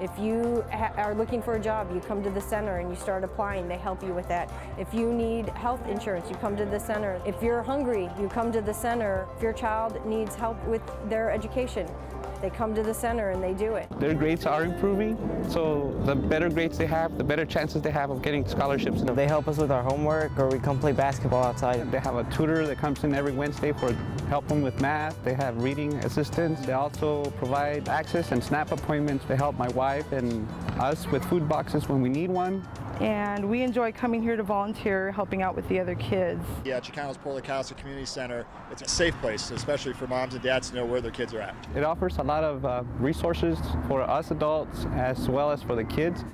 If you ha- are looking for a job, you come to the center and you start applying. They help you with that. If you need health insurance, you come to the center. If you're hungry, you come to the center. If your child needs help with their education, they come to the center and they do it. Their grades are improving, so the better grades they have, the better chances they have of getting scholarships. They help us with our homework or we come play basketball outside. They have a tutor that comes in every Wednesday for help them with math. They have reading assistance. They also provide AHCCCS and SNAP appointments to help my wife and us with food boxes when we need one. and we enjoy coming here to volunteer, helping out with the other kids. Yeah, Chicanos Por La Casa Community Center. It's a safe place, especially for moms and dads to know where their kids are at. It offers a lot of uh, resources for us adults as well as for the kids.